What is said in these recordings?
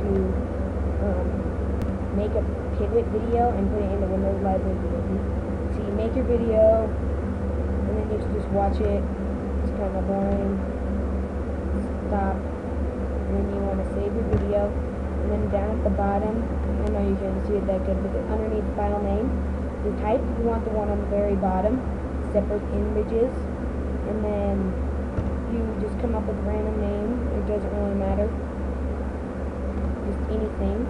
to um, make a pivot video and put it in the Windows Library. So you make your video, and then you just watch it. It's kind of boring. Stop. And then you want to save your video. And then down at the bottom, I know you can't see it that good, but underneath file name, you type, you want the one on the very bottom, separate images, and then you just come up with a random name. It doesn't really matter. Just anything.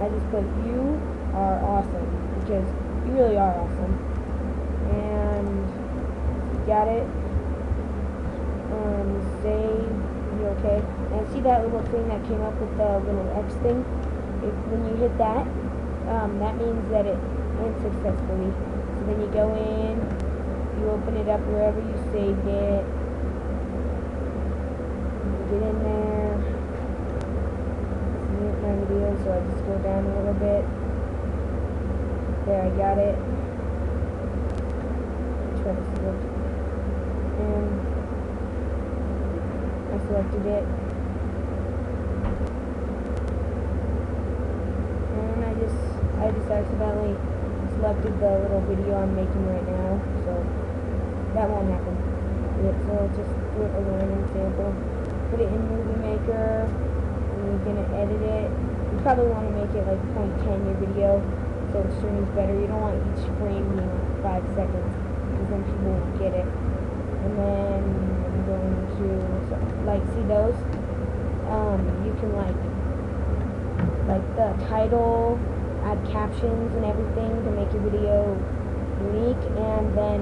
I just put you are awesome because you really are awesome. And got it. Um, save. You okay? And see that little thing that came up with the little X thing? If when you hit that, um, that means that it went successfully. So then you go in, you open it up wherever you saved it. You get in there. See my go down a little bit. There, I got it. Try to select. And I selected it. And I just, I just accidentally selected the little video I'm making right now, so that won't happen. So just do a random sample. Put it in Movie Maker, you're gonna edit it. You probably want to make it like 0.10 your video, so the stream is better. You don't want each frame being like five seconds, because then people won't get it. And then I'm going to so, like see those. Um, you can like like the title, add captions and everything to make your video unique. And then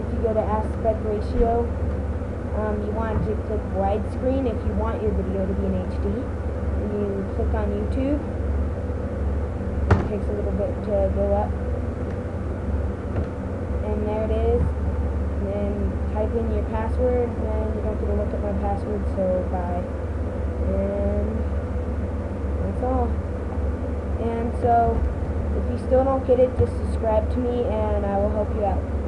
if you go to aspect ratio, um, you want to click widescreen if you want your video to be in HD. And you click on YouTube. It takes a little bit to go up. And there it is. And then type in your password, and you don't get to look at my password, so bye. And that's all. And so, if you still don't get it, just subscribe to me, and I will help you out.